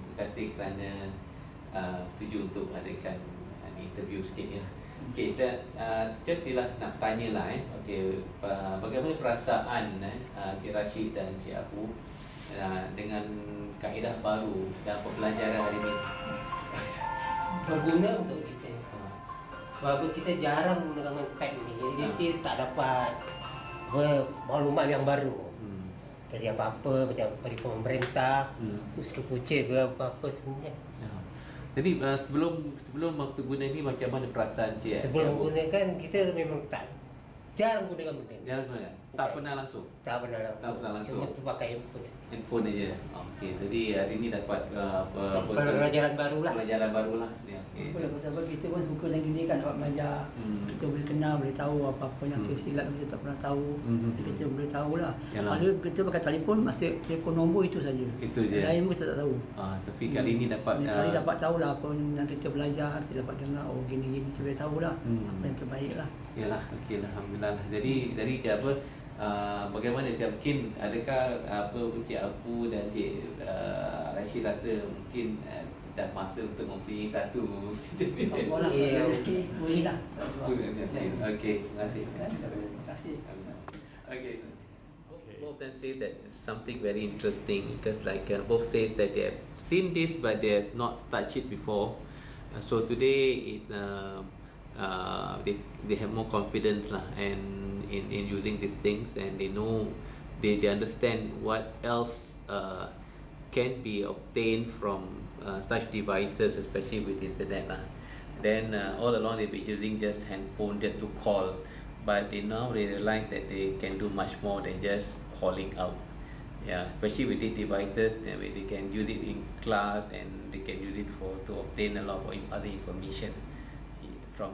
Terima kasih kerana uh, setuju untuk adakan uh, interview sikit ya. Okey, kita uh, lah nak tanya lah eh. Okey, uh, bagaimana perasaan eh uh, Cik Rashid dan Cik Abu uh, dengan kaedah baru dalam pembelajaran hari ini? Berguna untuk kita. Sebab kita jarang menggunakan tab ni. Jadi Ha. kita tak dapat maklumat yang baru. Hmm. Dari apa-apa macam dari pemerintah, Hmm. kucing ke apa-apa sebenarnya. Ya. Jadi uh, sebelum sebelum waktu guna ni macam mana perasaan Cik? Cik Sebelum Abu? menggunakan kita memang tak jarang gunakan benda. Jarang guna? Tak pernah langsung? Tak pernah langsung. Tak pernah langsung. Cuma tu pakai handphone. Handphone aja. Okey, jadi hari ni dapat uh, apa- apa- Pelajaran baru lah. Pelajaran baru lah. Ya, Boleh betul kita pun suka dengan gini kan dapat belajar. Hmm. Kita boleh kenal, boleh tahu apa-apa yang Hmm. tersilap kita tak pernah tahu. Hmm. Jadi kita boleh tahu lah. Yalah. Kalau kita pakai telefon, mesti telefon nombor itu saja. Itu je. Lain pun kita tak tahu. Ah, tapi kali ni dapat Ni kali uh, dapat tahu lah apa yang kita belajar, kita dapat dengar oh gini-gini kita boleh tahu lah Hmm. apa yang terbaik lah. Yalah, okey lah, alhamdulillah lah. Jadi dari Cik apa uh, bagaimana Cik mungkin adakah apa Cik Apu dan Cik uh, Rashid rasa mungkin uh, dah masa untuk mempunyai satu Allah lah, Ya. rezeki boleh lah. Okey, terima kasih. Terima kasih. Okay. Both of them say that something very interesting because like uh, both say that they have seen this but they have not touched it before. Uh, so today is uh, uh, they, they have more confidence lah and in, in using these things and they know they, they understand what else uh, can be obtained from uh, such devices especially with internet lah. Then uh, all along they've been using just handphone just to call but they now realize that they can do much more than just calling out. Yeah, especially with these devices, they, they can use it in class and they can use it for to obtain a lot of other information from